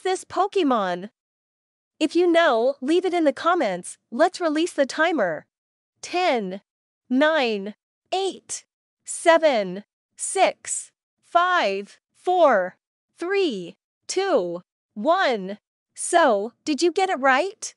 this Pokemon? If you know, leave it in the comments. Let's release the timer. 10, 9, 8, 7, 6, 5, 4, 3, 2, 1. So, did you get it right?